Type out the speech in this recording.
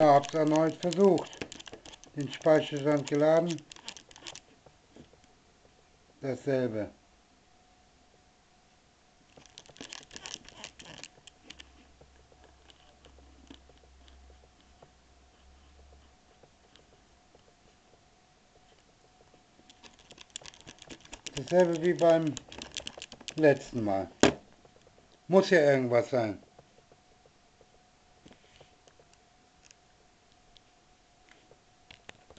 Ich habe es erneut versucht. Den Speicherstand geladen. Dasselbe. Dasselbe wie beim letzten Mal. Muss ja irgendwas sein.